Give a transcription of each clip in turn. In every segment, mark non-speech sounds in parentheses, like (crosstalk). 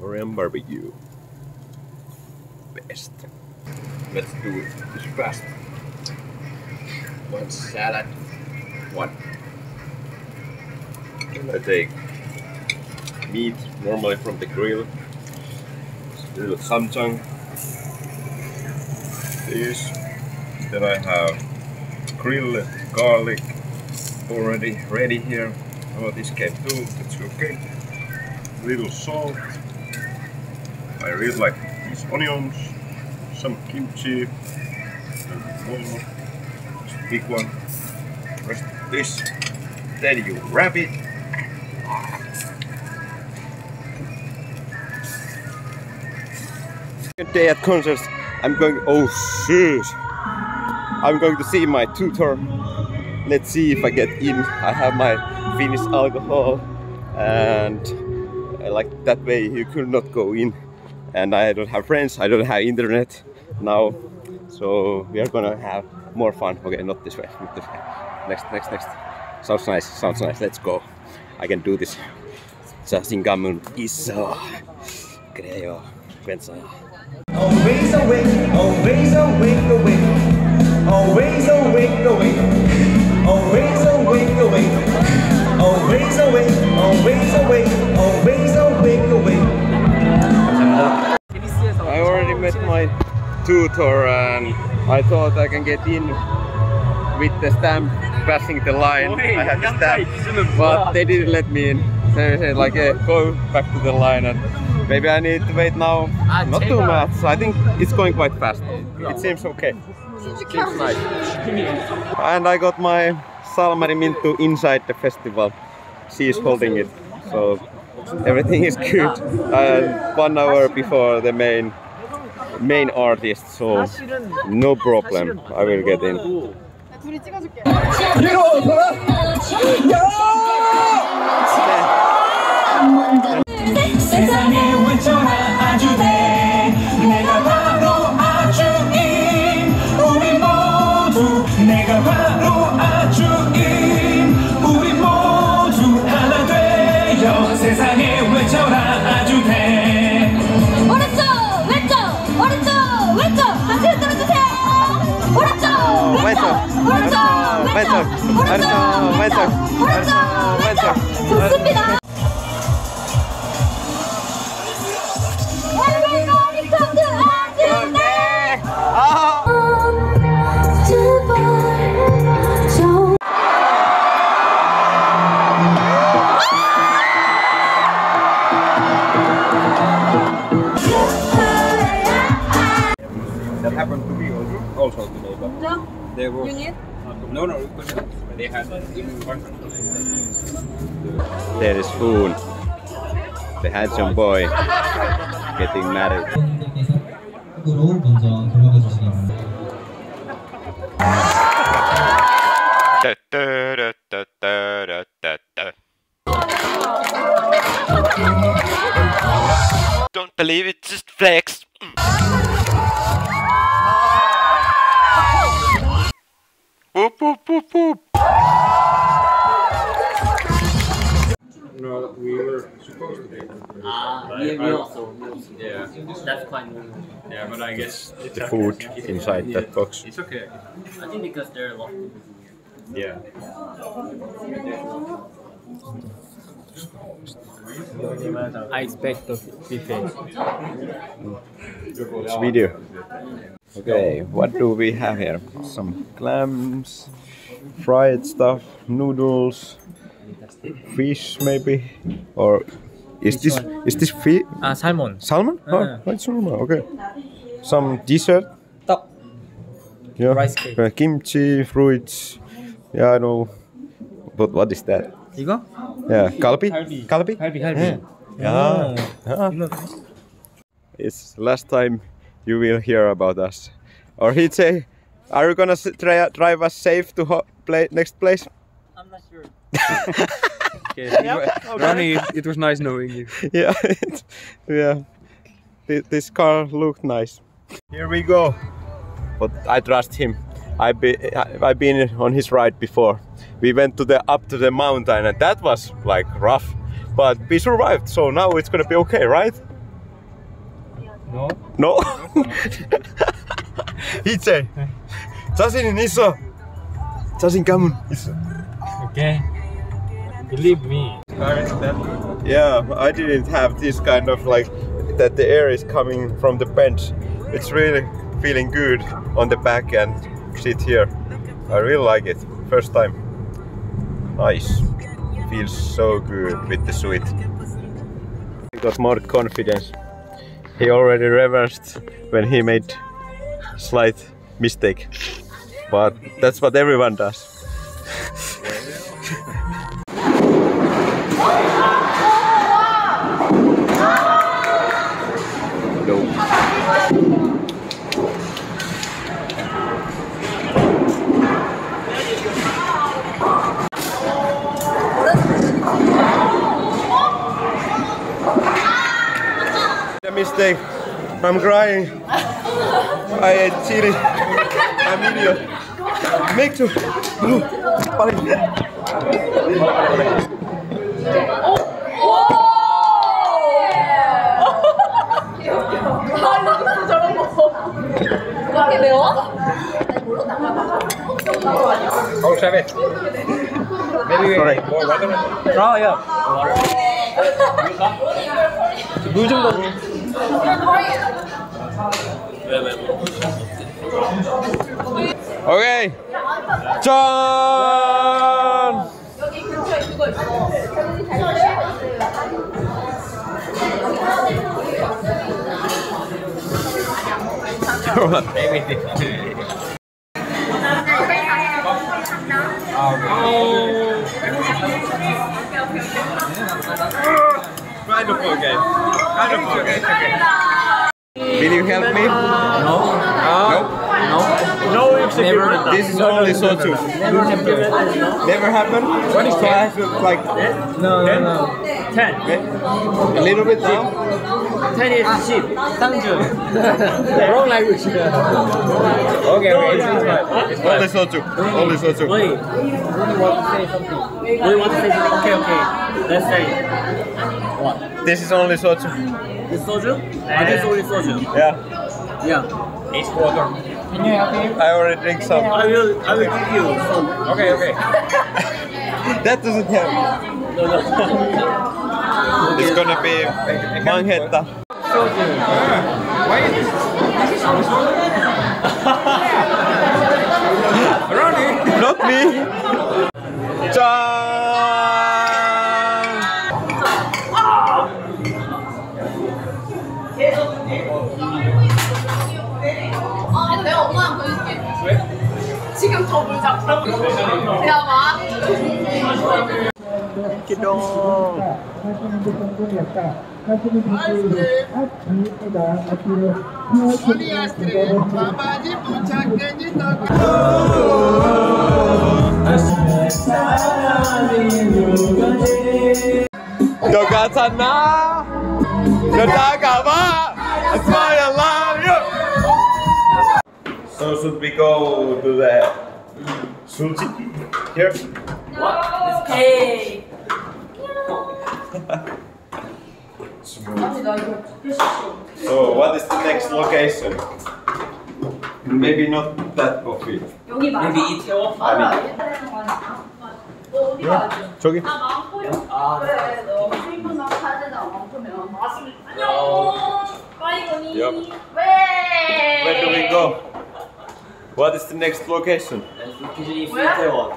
Korean barbecue. Best. Let's do it this fast. One salad. One. I take meat normally from the grill. A little ssamjang. This. Then I have grilled garlic already ready here. Oh, this came too. It's okay. Little salt. I really like these onions, some kimchi, more. Big one. Rest this. Then you wrap it. Day at concerts. I'm going. Oh shit! I'm going to see my tutor. Let's see if I get in. I have my Finnish alcohol, and uh, like that way you could not go in. And I don't have friends. I don't have internet now, so we are gonna have more fun. Okay, not this way. Not this way. Next, next, next. Sounds nice. Sounds nice. Let's go. I can do this. Sasingamun iso. Creo. Pensa. Always awake, always awake, awake. Always awake, awake. Always awake, awake. Always awake, always awake, always awake, tutor and I thought I can get in with the stamp passing the line. I had the stamp, but they didn't let me in. They said like, eh, go back to the line and maybe I need to wait now. Not too much. So I think it's going quite fast. It seems okay. Seems nice. And I got my Salmari Minttu inside the festival. She is holding it, so everything is good. And one hour before the main main artist, so no problem. I will get in. 오른쪽, 왼쪽. 같이 들어 주세요. 오른쪽, 왼쪽, 오른쪽, 왼쪽, 오른쪽, 왼쪽, 오른쪽, 왼쪽. 좋습니다. Happened to me also. Today, but No, they were you need? no no they had There is Foon, the handsome boy getting married. Ah, we, we also, we also. Yeah. That's quite normal. Yeah, but I guess the food inside that box. It's okay. I think because there are a lot of people here. Yeah. I expect the buffet. It's video. Okay, what do we have here? Some clams, fried stuff, noodles, fish maybe, or is this, is this fish? Ah, salmon. Salmon? Uh. Oh, it's salmon. Oh, okay. Some dessert. Top. Yeah. Rice cake. Uh, kimchi, fruits. Yeah, I know. But what is that? 이거? Yeah. Kalbi. Kalbi. Kalbi. Kalbi. Kalbi. Yeah. yeah. Oh. It's last time you will hear about us. Or he'd say, "Are you gonna try, drive us safe to ho- play next place?" I'm not sure. (laughs) (laughs) okay. Ronnie, it, it, was nice knowing you. yeah, it, yeah. This car looked nice. Here we go. But I trust him. I've been I've been on his ride before. We went to the up to the mountain, and that was like rough, but we survived. So now it's gonna be okay, right? No. No. Itse. Sasin iso. tasin kamun. Okay. Believe me. Yeah, I didn't have this kind of like that the air is coming from the bench. It's really feeling good on the back and sit here. I really like it. First time. Nice. Feels so good with the suite. He got more confidence. He already reversed when he made slight mistake. But that's what everyone does. birthday. I'm crying. I am cheating. I'm idiot. Make to Blue. Oh, Travis. Maybe Sorry. more water. Oh, yeah. 물좀더 물. Okay. 짠! 여기 근처에 그거 있어. Kind of okay. Kind of Okay. Will you help me? No. Nope. No. No experiment. This is only soju. Never experiment. No. Never happened? What is that? Like No, no, no. Ten. a little bit now? Ten is sheep. Sangju. (laughs) Wrong language. okay, okay. It's fine. It's Only fine. soju. Only soju. Wait. Really want to say something. Really want to say something. Okay, okay. Let's say. What? This is only soju. This soju? Uh, this is only soju. Yeah. Yeah. It's water. Can you help me? I already drink some. I will. I will give you some. Okay, okay. (laughs) That doesn't help. No, no. It's gonna be manhetta. Soju. Why is this? This is only water. Ronnie. Not me. (laughs) 짠! 엄마 한 보여줄게. 왜? 지금 더 물자. 드라마. 기동. 하시는 분들이었다. 하시는 분들 앞입니다. 앞으로 소리야 스트레 마바지 부착된지 더. 너가 잤나? 너가 봐. should we go to the sushi here? 에이. So what is the next location? Maybe not that coffee. 여기 맞아. Maybe Itaewon. 어디 가지? 저기? 아, 마음고요. 그래, 너 스위퍼나 카드나 마음고면 맞습니다. 안녕. 빠이거니. Yup. 왜? Where do we go? What is the next location? Location is Where? Itaewon.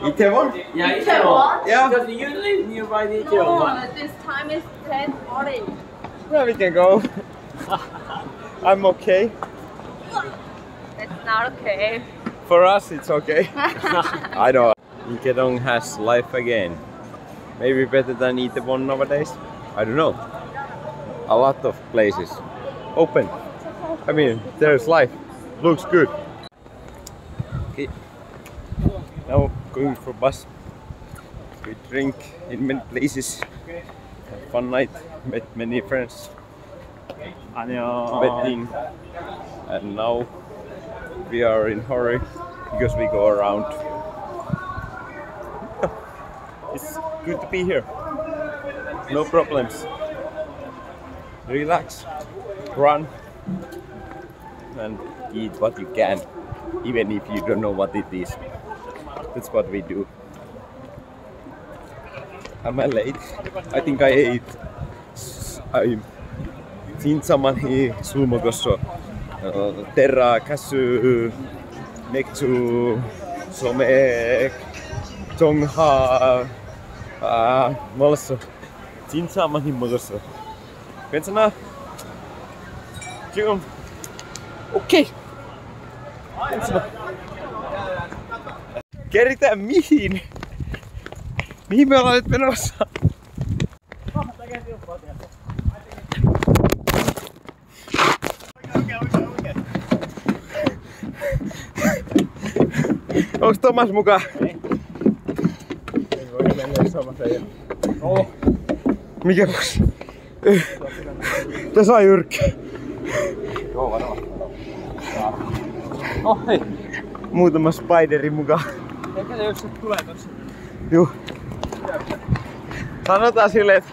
Itaewon? Yeah, Itaewon? Yeah. Because you live nearby the Itaewon. No, this time is 10:40. Where we can go? (laughs) I'm okay. That's not okay. For us, it's okay. (laughs) I know. Ikedong has life again. Maybe better than Itaewon nowadays. I don't know. A lot of places open. I mean, there's life. Looks good. Okay. Now going for bus. We drink in many places. Had fun night. Met many friends. Betting. And now we are in hurry because we go around. (laughs) It's good to be here. No problems. Relax. run and eat what you can, even if you don't know what it is. That's what we do. Am I late? I think I ate. I seen someone here sumokossa. Uh, terra, käsy, nektu, somek, tongha, uh, molso. Seen someone here mokossa. Pensana. Jum. Okei. Pensana. Keritään mihin? Mihin me ollaan nyt menossa? Onks Tomas mukaan? Oh. Mikä box? Tässä on jyrkkä. Oh hei. Muutama spideri mukaan. Eikä se tulee tossa. Juu. Sanotaan silleen, että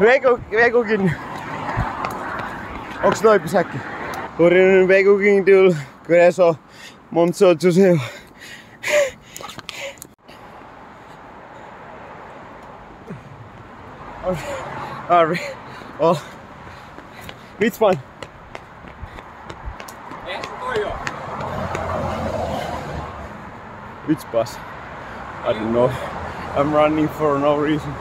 Veiku, Veikukin... Onks toi pysäkki? Hurin Veikukin tyl, kyllä se on Montso Juseo. Arvi. Arvi. Oh. Vitsman. Which bus? I don't know. I'm running for no reason.